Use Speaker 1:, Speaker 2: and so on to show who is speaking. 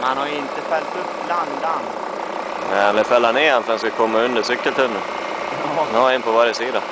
Speaker 1: Man har inte fällt upp landan.
Speaker 2: Nej, eller fälla ner han för att han ska komma under cykeltunneln.
Speaker 1: Ja.
Speaker 2: Nu har en på varje sida.